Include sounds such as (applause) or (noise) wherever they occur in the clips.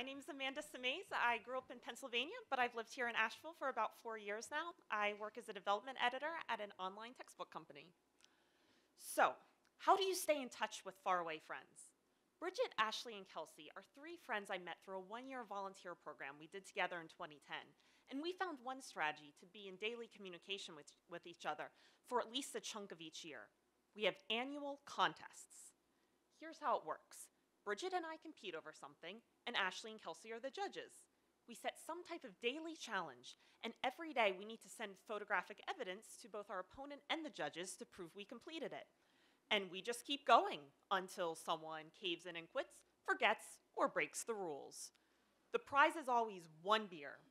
my name is Amanda Simays. I grew up in Pennsylvania, but I've lived here in Asheville for about four years now. I work as a development editor at an online textbook company. So, how do you stay in touch with faraway friends? Bridget, Ashley, and Kelsey are three friends I met through a one year volunteer program we did together in 2010. And we found one strategy to be in daily communication with, with each other for at least a chunk of each year. We have annual contests. Here's how it works Bridget and I compete over something, and Ashley and Kelsey are the judges. We set some type of daily challenge, and every day we need to send photographic evidence to both our opponent and the judges to prove we completed it. And we just keep going until someone caves in and quits, forgets, or breaks the rules. The prize is always one beer.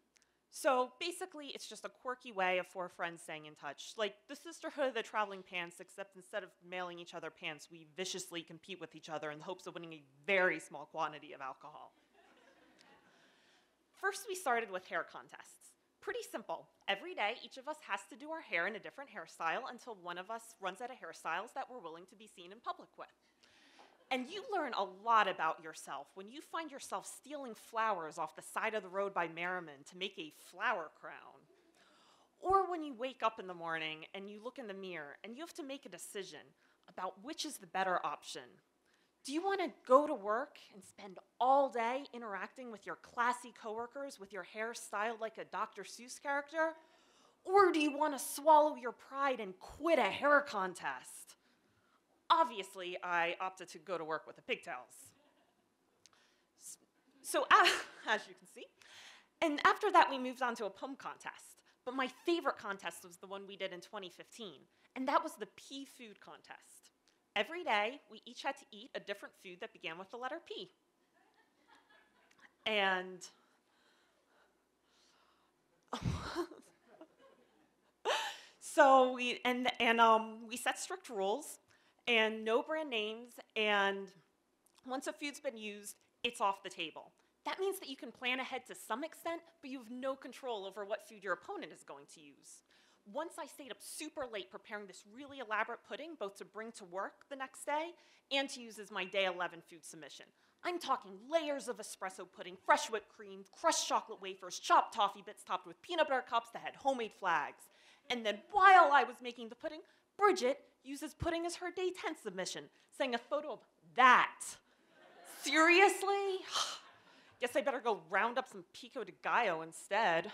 So basically, it's just a quirky way of four friends staying in touch. Like the Sisterhood of the Traveling Pants, except instead of mailing each other pants, we viciously compete with each other in the hopes of winning a very small quantity of alcohol. First, we started with hair contests. Pretty simple. Every day, each of us has to do our hair in a different hairstyle until one of us runs out of hairstyles that we're willing to be seen in public with. And you learn a lot about yourself when you find yourself stealing flowers off the side of the road by Merrimon to make a flower crown. Or when you wake up in the morning and you look in the mirror and you have to make a decision about which is the better option. Do you want to go to work and spend all day interacting with your classy coworkers with your hair styled like a Dr. Seuss character? Or do you want to swallow your pride and quit a hair contest? Obviously, I opted to go to work with the pigtails. So, uh, (laughs) as you can see, and after that, we moved on to a poem contest. But my favorite contest was the one we did in 2015, and that was the pea food contest. Every day, we each had to eat a different food that began with the letter P. And (laughs) so we and and um, we set strict rules and no brand names, and once a food's been used, it's off the table. That means that you can plan ahead to some extent, but you have no control over what food your opponent is going to use. Once I stayed up super late preparing this really elaborate pudding, both to bring to work the next day and to use as my day 11 food submission. I'm talking layers of espresso pudding, fresh whipped cream, crushed chocolate wafers, chopped toffee bits topped with peanut butter cups that had homemade flags. And then while I was making the pudding, Bridget uses pudding as her day 10 submission, saying a photo of that. Seriously? (sighs) Guess I better go round up some pico de gallo instead.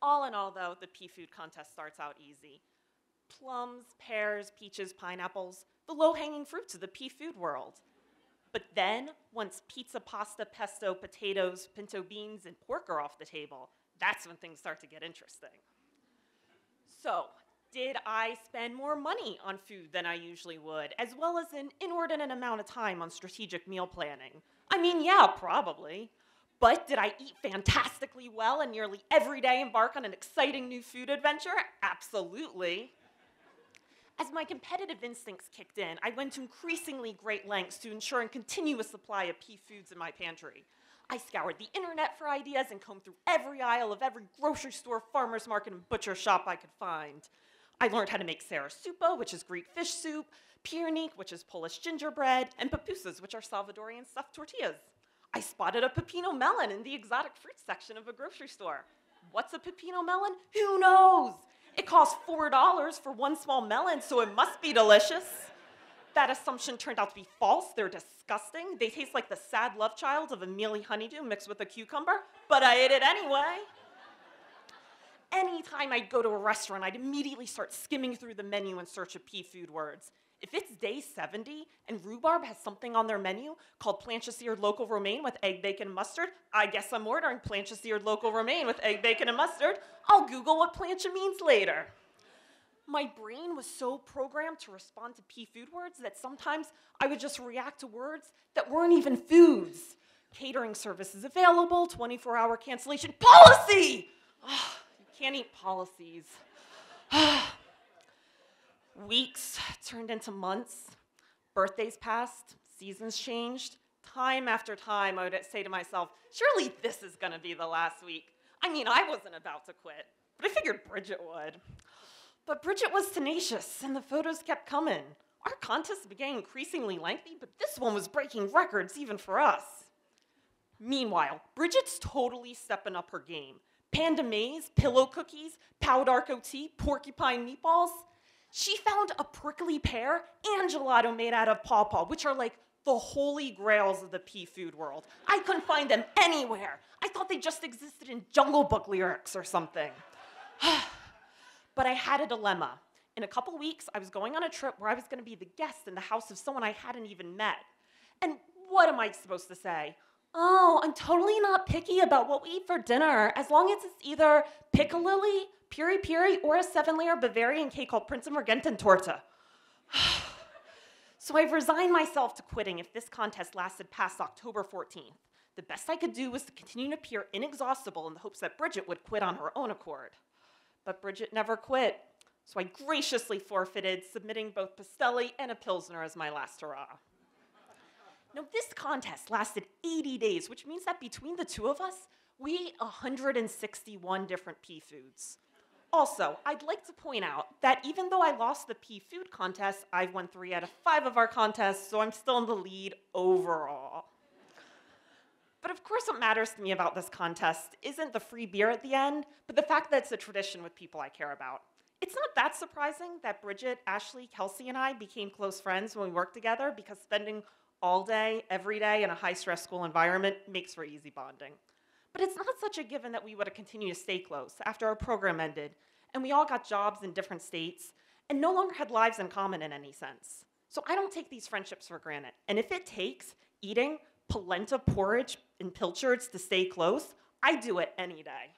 All in all, though, the pea food contest starts out easy. Plums, pears, peaches, pineapples, the low hanging fruits of the pea food world. But then, once pizza, pasta, pesto, potatoes, pinto beans, and pork are off the table, that's when things start to get interesting. So, did I spend more money on food than I usually would, as well as an inordinate amount of time on strategic meal planning? I mean, yeah, probably. But did I eat fantastically well and nearly every day embark on an exciting new food adventure? Absolutely. As my competitive instincts kicked in, I went to increasingly great lengths to ensure a continuous supply of pea foods in my pantry. I scoured the internet for ideas and combed through every aisle of every grocery store, farmer's market, and butcher shop I could find. I learned how to make psarosoupa, which is Greek fish soup, piernik, which is Polish gingerbread, and pupusas, which are Salvadorian stuffed tortillas. I spotted a pepino melon in the exotic fruit section of a grocery store. What's a pepino melon? Who knows? It costs $4 for one small melon, so it must be delicious. That assumption turned out to be false. They're disgusting. They taste like the sad love child of a mealy honeydew mixed with a cucumber, but I ate it anyway anytime I'd go to a restaurant, I'd immediately start skimming through the menu in search of pea food words. If it's day 70 and rhubarb has something on their menu called plancha-seared local romaine with egg, bacon, and mustard, I guess I'm ordering plancha-seared local romaine with egg, bacon, and mustard. I'll Google what plancha means later. My brain was so programmed to respond to pea food words that sometimes I would just react to words that weren't even foods. Catering services available, 24 hour cancellation policy! Oh, can't eat policies. (sighs) Weeks turned into months, birthdays passed, seasons changed. Time after time, I would say to myself, surely this is gonna be the last week. I mean, I wasn't about to quit, but I figured Bridget would. But Bridget was tenacious, and the photos kept coming. Our contests began increasingly lengthy, but this one was breaking records even for us. Meanwhile, Bridget's totally stepping up her game. Panda maize, pillow cookies, pau d'arco tea, porcupine meatballs. She found a prickly pear and gelato made out of pawpaw, which are like the holy grails of the pea food world. I couldn't find them anywhere. I thought they just existed in Jungle Book lyrics or something. (sighs) but I had a dilemma. In a couple weeks, I was going on a trip where I was going to be the guest in the house of someone I hadn't even met. And what am I supposed to say? Oh, I'm totally not picky about what we eat for dinner, as long as it's either piccalilli, piri piri, or a seven layer Bavarian cake called Prinzregententorte. torta. (sighs) so I've resigned myself to quitting if this contest lasted past October 14th. The best I could do was to continue to appear inexhaustible in the hopes that Bridget would quit on her own accord. But Bridget never quit, so I graciously forfeited, submitting both Pastelli and a Pilsner as my last hurrah. Now, this contest lasted 80 days, which means that between the two of us, we ate 161 different pea foods. Also, I'd like to point out that even though I lost the pea food contest, I've won three out of five of our contests, so I'm still in the lead overall. But of course, what matters to me about this contest isn't the free beer at the end, but the fact that it's a tradition with people I care about. It's not that surprising that Bridget, Ashley, Kelsey, and I became close friends when we worked together because spending all day, every day in a high stress school environment makes for easy bonding. But it's not such a given that we would have continued to stay close after our program ended and we all got jobs in different states and no longer had lives in common in any sense. So I don't take these friendships for granted. And if it takes eating polenta porridge and pilchards to stay close, I do it any day.